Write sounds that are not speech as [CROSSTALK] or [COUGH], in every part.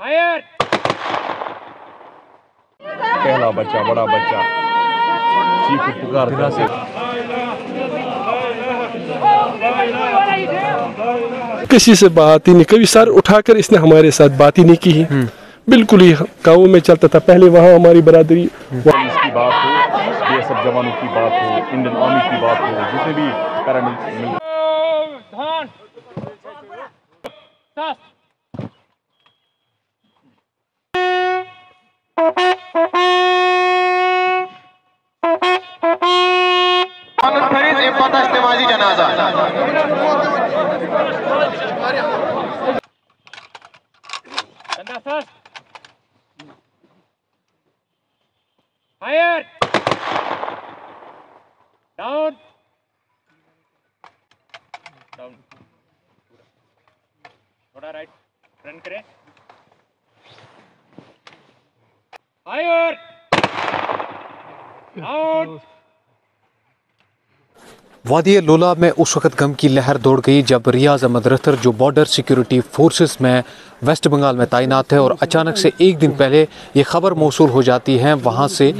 Fire पहला बच्चा बड़ा बच्चा। चीख को पुकारता है किसी से बात ही नहीं कभी सर उठाकर इसने हमारे साथ बात ही नहीं की है। बिल्कुल ही गाँव में चलता था पहले वहाँ हमारी बरादरी। की बात हो बीएसएफ जवानों की बात हो इंडियन आर्मी की बात हो जितने भी पैरामिलिट्री जनाजा फायर डाउन डाउन थोड़ा राइट रन करें फायर डाउन वादी लोला में उस वक्त गम की लहर दौड़ गई जब रियाज अहमद रथर जो बॉर्डर सिक्योरिटी फोर्सेस में वेस्ट बंगाल में तैनात है, और अचानक से एक दिन पहले ये खबर मौसू हो जाती है वहाँ से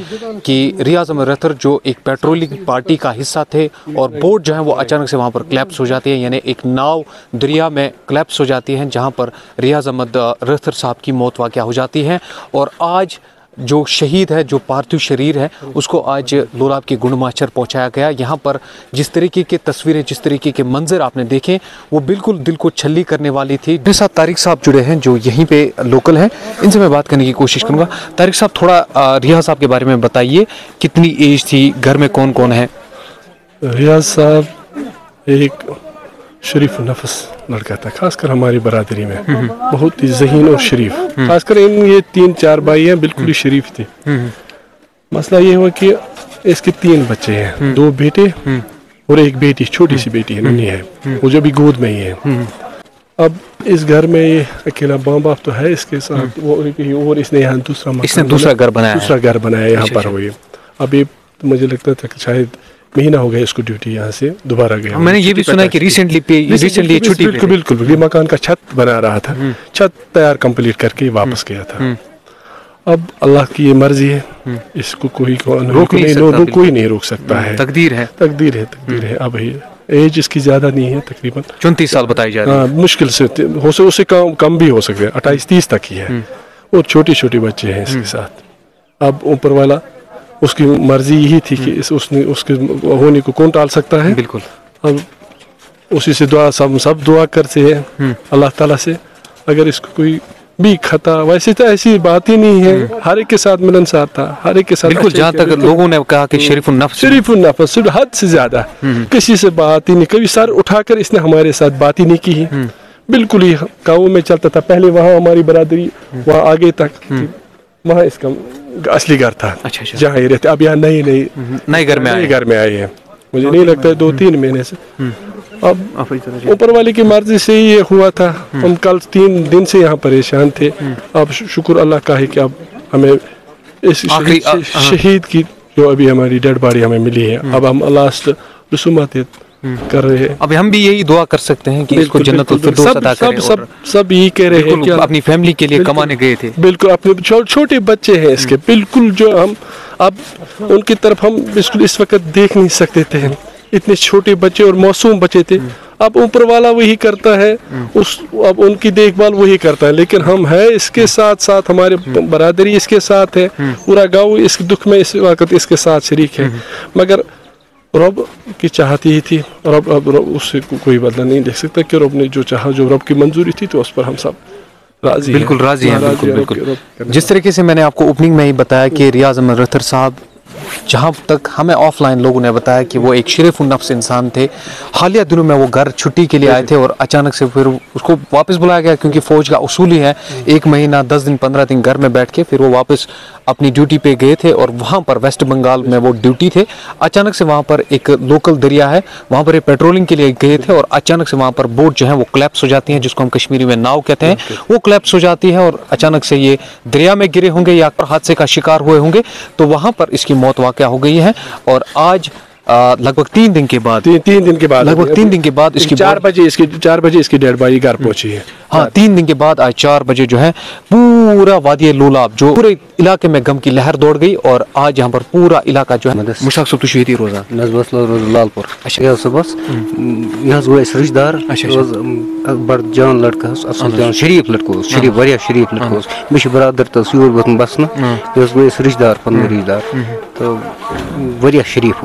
कि रियाज अहमद रथर जो एक पेट्रोलिंग पार्टी का हिस्सा थे, और बोट जो है वो अचानक से वहाँ पर क्लैप्स हो जाती है, यानी एक नाव दरिया में क्लैप्स हो जाती है, जहाँ पर रियाज अहमद रथर साहब की मौत वाक़ हो जाती है। और आज जो शहीद है, जो पार्थिव शरीर है, उसको आज लोलाब के गुणमाचर पहुँचाया गया। यहाँ पर जिस तरीके की तस्वीरें, जिस तरीके के मंजर आपने देखे, वो बिल्कुल दिल को छल्ली करने वाली थी। मेरे साथ तारिक साहब जुड़े हैं, जो यहीं पे लोकल हैं। इनसे मैं बात करने की कोशिश करूँगा। तारिक साहब, थोड़ा रियाज साहब के बारे में बताइए, कितनी एज थी, घर में कौन कौन है? रिया साहब एक शरीफ नफस लड़का था खासकर हमारी बरादरी में। बहुत ही जहीन और शरीफ। खासकर इन ये तीन चार भाई हैं बिल्कुल ही शरीफ थे। मसला ये हुआ कि इसके तीन बच्चे हैं। दो बेटे और एक बेटी छोटी सी बेटी है नन्ही है। वो जो भी गोद में ही है। अब इस घर में ये अकेला माँ बाप तो है इसके साथ वो और इसने यहाँ दूसरा इसने दूसरा घर बनाया दूसरा घर बनाया यहाँ अच्छा, पर हो ये अब ये मुझे लगता था कि शायद महीना हो गया इसको ड्यूटी यहाँ से दोबारा गया मैंने ये भी सुना है कि रिसेंटली पे रिसेंटली छुट्टी बिल्कुल। बिल्कुल ये मकान का छत बना रहा था। छत तैयार कंप्लीट करके वापस गया था। अब अल्लाह की ये मर्ज़ी है इसको कोई कौन रोक नहीं नहीं। कोई नहीं रोक सकता है। तकदीर है। तकदीर है तकदीर है। अब ये एज इसकी ज़्यादा नहीं है तकरीबन। चौंतीस साल बताई जा रही है। हाँ मुश्किल से हो से उससे कम कम भी हो सकते हैं। अट्ठाईस तीस तक ही है। और छोटे छोटे बच्चे हैं इसके साथ। अब ऊपर वाला उसकी मर्ज़ी यही थी कि इस उसने उसके होने को कौन टाल सकता है? बिल्कुल। अब उसी से दुआ सब सब दुआ करते हैं अल्लाह ताला से। अगर इसको कोई भी खता वैसे तो ऐसी बात ही नहीं है। हर एक के साथ मिलनसार था हर एक के साथ बिल्कुल जहाँ तक लोगों ने कहा कि शरीफ नफ्स शरीफ नफस सिर्फ़ हद से ज़्यादा। किसी से बात ही नहीं कभी सर उठाकर इसने हमारे साथ बात ही नहीं की। है बिल्कुल ही गाँव में चलता था पहले वहाँ हमारी बरादरी वहाँ आगे तक। वहाँ इसका असली घर था। अच्छा, अच्छा। जहाँ ये रहते अब यहाँ नई नई नए घर में नए घर में आए हैं। मुझे नहीं लगता है दो तीन महीने से। अब ऊपर वाले की मर्ज़ी से ही ये हुआ था। हम कल तीन दिन से यहाँ परेशान थे। अब शुक्र अल्लाह का है कि अब हमें इस शहीद, हाँ। शहीद की जो अभी हमारी डेड बॉडी हमें मिली है। अब हम लास्ट रसूमात कर रहे हैं। अब हम भी यही दुआ कर सकते हैं कि इसको जन्नत बिल्कुल, फिरदौस सब सब सब सब यही कह रहे हैं कि अपनी फैमिली के लिए कमाने गए थे। बिल्कुल अपने छोटे बच्चे हैं इसके। बिल्कुल जो हम अब उनकी तरफ़ हम बिल्कुल इस वक्त देख नहीं सकते थे इतने छोटे बच्चे और मासूम बच्चे थे। अब ऊपर वाला वही करता है उस अब उनकी देखभाल वही करता है। लेकिन हम है इसके साथ साथ हमारे बरादरी इसके साथ है। पूरा गाँव इस दुख में इस वक्त इसके साथ शरीक है। मगर रब की चाहती ही थी। रब अब रब उससे को, कोई बदला नहीं देख सकता कि रब ने जो चाहा जो रब की मंजूरी थी तो उस पर हम सब राज़ी बिल्कुल बिल्कुल राज़ी हैं हाँ, बिल्कुल बिल्कुल। जिस तरीके से मैंने आपको ओपनिंग में ही बताया कि रियाज अमर रथर साहब जहाँ तक हमें ऑफलाइन लोगों ने बताया कि वो एक शरीफ नफ्स इंसान थे। हालिया दिनों में वो घर छुट्टी के लिए आए थे और अचानक से फिर उसको वापस बुलाया गया क्योंकि फौज का उसूल ही है। एक महीना दस दिन पंद्रह दिन घर में बैठ के फिर वो वापस अपनी ड्यूटी पे गए थे और वहाँ पर वेस्ट बंगाल में वो ड्यूटी थे। अचानक से वहाँ पर एक लोकल दरिया है वहाँ पर ये पेट्रोलिंग के लिए गए थे और अचानक से वहाँ पर बोट जो है वो क्लैप्स हो जाती है जिसको हम कश्मीरी में नाव कहते हैं। वो क्लैप्स हो जाती है और अचानक से ये दरिया में गिरे होंगे या हादसे का शिकार हुए होंगे तो वहाँ पर इसकी मौत वाक़ हो गई है? और आज लगभग तीन दिन के बाद ती, तीन दिन के बाद लगभग तीन दिन के बाद इसकी चार बजे इसकी चार बजे इसकी डेड बॉडी घर पहुँची है। हाँ तीन दिन के बाद आज चार बजे जो है पूरा वादी लोलाब जो पूरे इलाके में गम की लहर दौड़ गई और आज यहाँ पर पूरा इलाका जो है मुशाक सब तुशी रोजा। नजबस लालपुर। अच्छा। सुबह यह गो हम्म। रिश्तेदार अच्छा, अच्छा। बड़ जान लड़का अफसल जान शरीफ लड़को शरीफ हाँ। वारिया शरीफ लड़को मे बरदर तो यूर वोत बसन हाँ। यह गो रिश्तेदार पन हम्म। रिश्तेदार। हम्म। तो वारिया शरीफ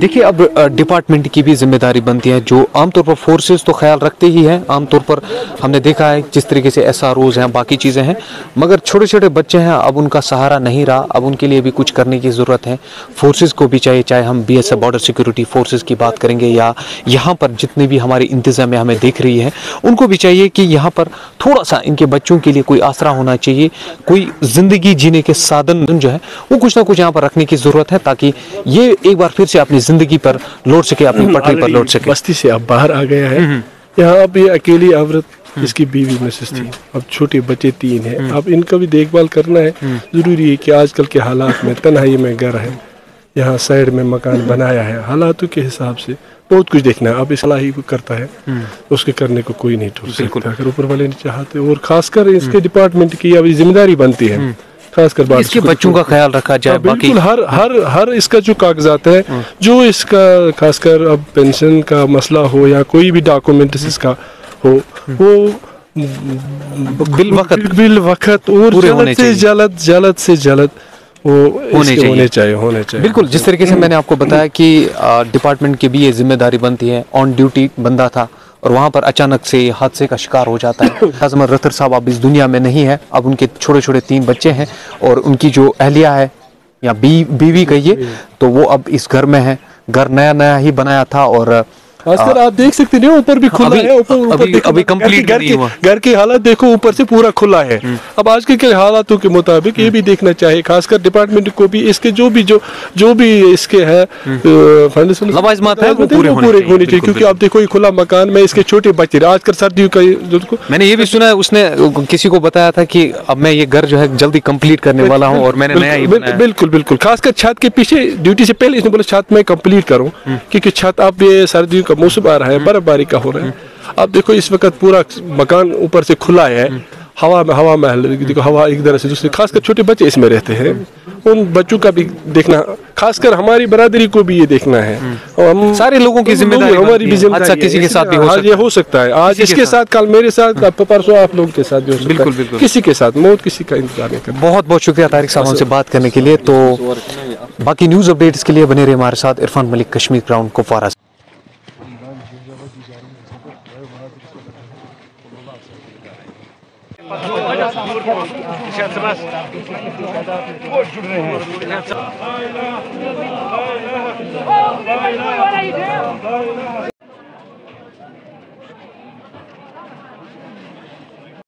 देखिए अब डिपार्टमेंट की भी ज़िम्मेदारी बनती है जो आम पर फोर्सेस तो ख्याल रखते ही है। आम पर हमने देखा है जिस तरीके से एस आर ओज हैं बाकी चीज़ें हैं। मगर छोटे छोटे बच्चे हैं अब उनका सहारा नहीं रहा। अब उनके लिए भी कुछ करने की ज़रूरत है। फोर्सेज को भी चाहिए चाहे हम B S F border security forces की बात करेंगे या यहाँ पर जितनी भी हमारी इंतज़ामिया हमें देख रही है उनको भी चाहिए कि यहाँ पर थोड़ा सा इनके बच्चों के लिए कोई आसरा होना चाहिए। कोई ज़िंदगी जीने के साधन जो है वो कुछ ना कुछ यहाँ पर रखने की ज़रूरत है ताकि ये एक बार फिर से अपनी ज़िंदगी पर लौट सके अपनी पटरी पर लौट सके। बस्ती से अब बाहर आ गया है। यहाँ अब ये अकेली औरत इसकी बीवी मिसेस थी। अब छोटे बच्चे तीन हैं। अब इनका भी देखभाल करना है। ज़रूरी है कि आजकल के हालात में तन्हाई में घर है। यहाँ साइड में मकान बनाया है। हालातों के हिसाब से बहुत कुछ देखना है। अब इस ही करता है। उसके करने को कोई नहीं ठोक सकता। अगर ऊपर वाले नहीं चाहते और खासकर इसके डिपार्टमेंट की अभी ज़िम्मेदारी बनती है। खासकर बात इसके बच्चों का ख्याल रखा जाए हाँ, बाकी हर हर हर इसका जो कागजात है जो इसका खासकर अब पेंशन का मसला हो या कोई भी डॉक्यूमेंट इसका हो वो बिल वक्त बिल वक्त और जल्द से। जल्द जल्द से जल्द वो होने चाहिए। होने चाहिए होने चाहिए। बिल्कुल जिस तरीके से मैंने आपको बताया कि डिपार्टमेंट की भी ये ज़िम्मेदारी बनती है ऑन ड्यूटी बंदा था और वहाँ पर अचानक से हादसे का शिकार हो जाता है। [COUGHS] आजमत रतर साहब अब इस दुनिया में नहीं है। अब उनके छोटे छोटे तीन बच्चे हैं और उनकी जो अहलिया है या बी बीवी कहिए तो वो अब इस घर में है। घर नया नया ही बनाया था और खासकर आप देख सकते हैं ऊपर भी खुला अभी- है ऊपर ऊपर अभी- अभी घर की- घर की घर की हालत देखो ऊपर से पूरा खुला है। अब आज के हालातों के मुताबिक ये भी देखना चाहिए खासकर डिपार्टमेंट को भी इसके जो भी जो जो भी इसके है फंड लवाजमात है, पूरे होने चाहिए, क्योंकि आप देखो ये खुला मकान में इसके छोटे बच्चे आजकल सर्दियों का मैंने ये भी सुना है उसने किसी को बताया था कि अब मैं ये घर जो है जल्दी कंप्लीट करने वाला हूँ और मैंने नया ही बिल्कुल बिल्कुल बिल्कुल। खासकर छत के पीछे ड्यूटी से पहले इसने बोला छत में कंप्लीट करूँ क्योंकि छत अब ये सर्दियों का मौसम आ रहा है बर्फबारी का हो रहा है। अब देखो इस वक्त पूरा मकान ऊपर से खुला है। हवा में हवा महल देखो हवा एक तरह से दूसरे खासकर छोटे बच्चे इसमें रहते हैं। उन बच्चों का भी देखना खासकर हमारी बरादरी को भी ये देखना है। और हम सारे लोगों की ज़िम्मेदारी हमारी भी ज़िम्मेदारी है। किसी के साथ भी हो हाँ, सकता ये हो। सकता है। आज इसके साथ। कल मेरे साथ परसों आप लोगों के साथ भी हो सकता बिल्कुल, है। बिल्कुल। किसी के साथ मौत किसी का इंतज़ार नहीं करता बहुत बहुत शुक्रिया तारिक साहब हमसे बात करने के लिए। तो बाकी न्यूज़ अपडेट्स के लिए बने रहे हमारे साथ इरफान मलिक कश्मीर ग्राउंड कुपवारा сейчас раз. Сейчас.